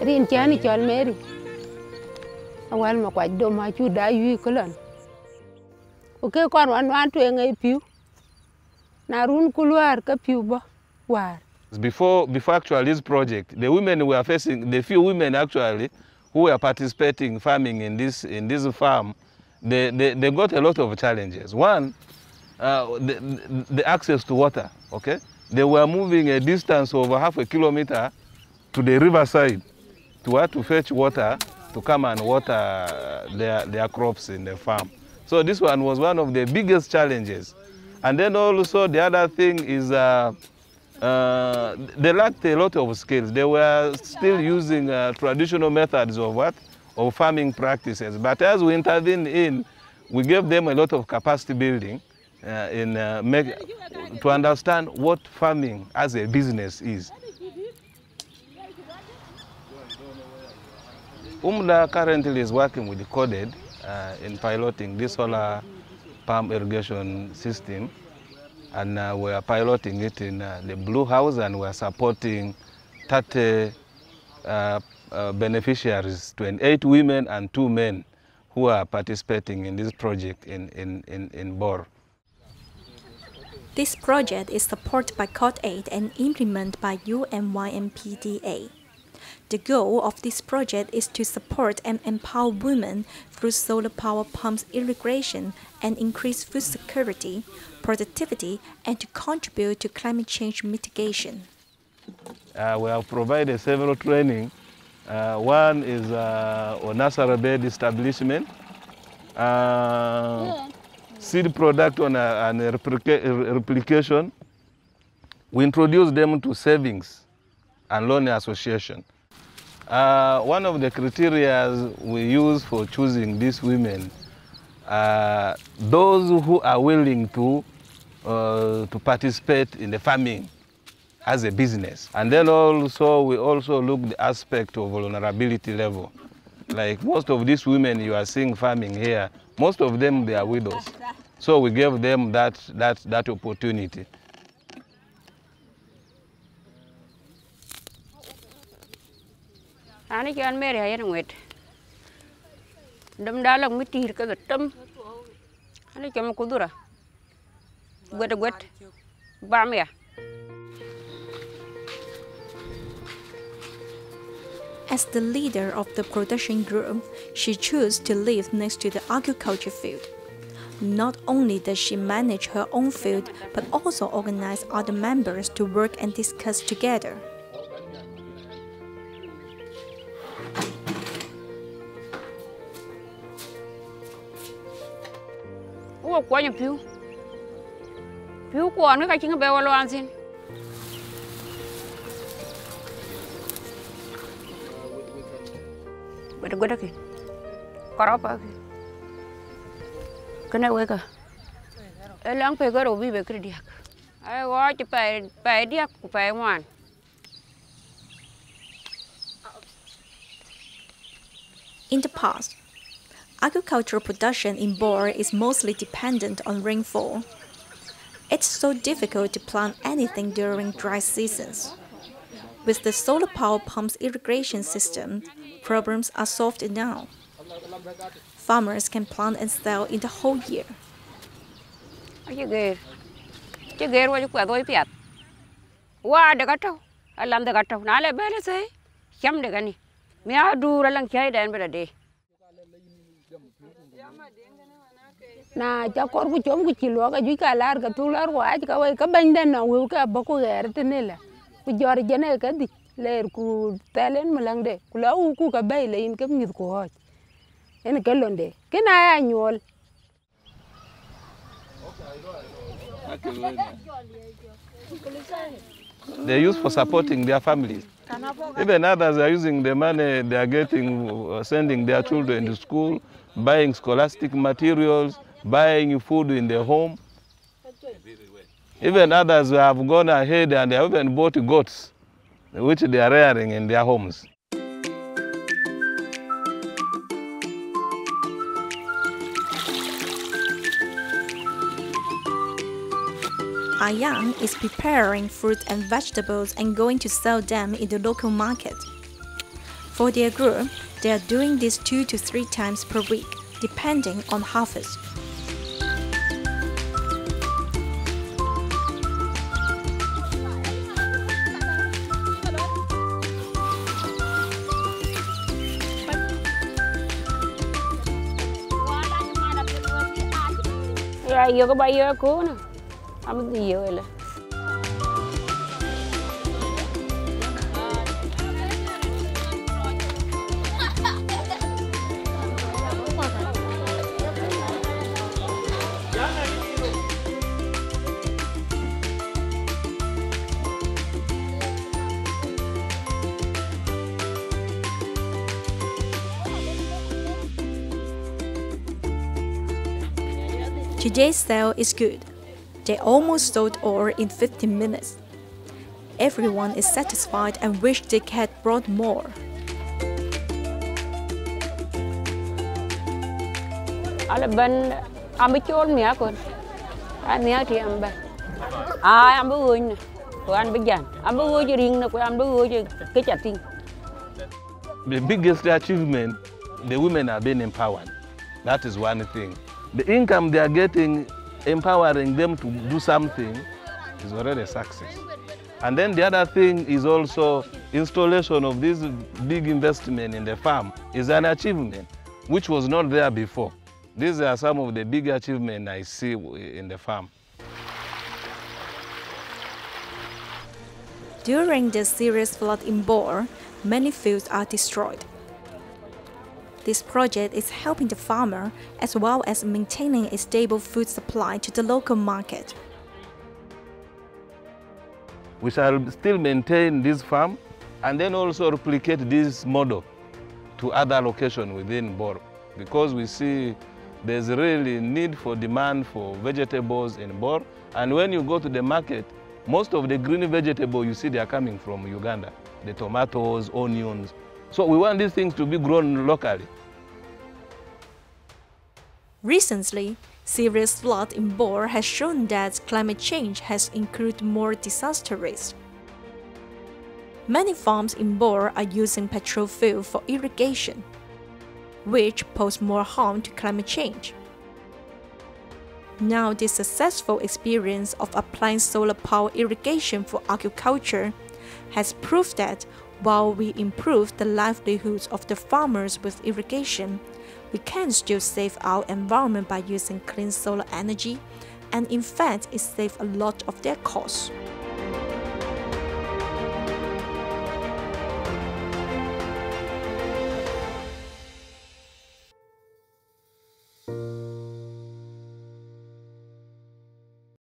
rin chani chol meri. Awal ma kwaj do ma chu da yu kolon o ke kon wan wan tu ngai piu. Na run kulwar ka piu ba war. Before, before actually this project, the women were facing, the few women actually who were participating farming in this, in this farm, they, they, they got a lot of challenges. One, uh, the, the access to water, okay? They were moving a distance of half a kilometer to the riverside to, uh, to fetch water to come and water their, their crops in the farm. So this one was one of the biggest challenges. And then also the other thing is uh, uh, they lacked a lot of skills. They were still using uh, traditional methods of what? Of farming practices. But as we intervened in, we gave them a lot of capacity building uh, in, uh, make, to understand what farming as a business is. UMDA currently is working with Cordaid uh, in piloting this solar pump irrigation system and uh, we are piloting it in uh, the Blue House and we are supporting 30 uh, uh, beneficiaries, 28 women and two men who are participating in this project in, in, in, in Bor. This project is supported by Cordaid and implemented by UNYMPDA. The goal of this project is to support and empower women through solar power pumps irrigation and increase food security, productivity, and to contribute to climate change mitigation. Uh, we have provided several training. Uh, one is uh, on nursery bed establishment, uh, seed product on a, and replica replication. We introduce them to savings and loan association. Uh, one of the criteria we use for choosing these women are those who are willing to, uh, to participate in the farming as a business. And then also, we also look the aspect of vulnerability level. Like most of these women you are seeing farming here, most of them, they are widows. So we gave them that, that, that opportunity. As the leader of the production group, she chose to live next to the agriculture field. Not only does she manage her own field, but also organize other members to work and discuss together. Uwa kwanyo piu piu kwon ka chinga be walo ansin gwada gwada ki koropa ki kana weka elang pe garo bi be kri diak ai wo chỉ pe pe diak ku pe ngwan In the past, agricultural production in Bor is mostly dependent on rainfall. It's so difficult to plant anything during dry seasons. With the solar power pumps irrigation system, problems are solved now. Farmers can plant and sell in the whole year. alam na cha kor chom ku ka ju ka lar ka wa ka ka ban den wu ka ger la ku jor ka di ler ku telen mulang de. Ku la ku ka le in ka ku ho en londe ke na ya nyol They're used for supporting their families. Even others are using the money they are getting, uh, sending their children to school, buying scholastic materials, buying food in their home. Even others have gone ahead and they have even bought goats, which they are rearing in their homes. Ah Ayang is preparing fruit and vegetables and going to sell them in the local market. For their group, they are doing this two to three times per week, depending on harvest. ya yo ko bayo ko na am di yo la Today's sale is good. They almost sold all in 15 minutes. Everyone is satisfied and wish they had brought more. Ala ban am bi chol mi akon. Ai mi ati am ba. Ai am bu uny. Ko an bi jan. Am bu uny ring na ko am bu uny ke. The biggest achievement, the women are being empowered. That is one thing. The income they are getting, empowering them to do something, is already a success. And then the other thing is also installation of this big investment in the farm is an achievement, which was not there before. These are some of the big achievements I see in the farm. During the serious flood in Bor, many fields are destroyed. This project is helping the farmer as well as maintaining a stable food supply to the local market. We shall still maintain this farm and then also replicate this model to other locations within Bor because we see there's really need for demand for vegetables in Bor and when you go to the market, most of the green vegetables you see they are coming from Uganda, the tomatoes, onions. So we want these things to be grown locally. Recently, serious flood in Bor has shown that climate change has incurred more disaster risks. Many farms in Bor are using petrol fuel for irrigation, which pose more harm to climate change. Now, the successful experience of applying solar power irrigation for agriculture has proved that while we improve the livelihoods of the farmers with irrigation, we can still save our environment by using clean solar energy, and in fact, it saves a lot of their costs.